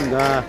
你的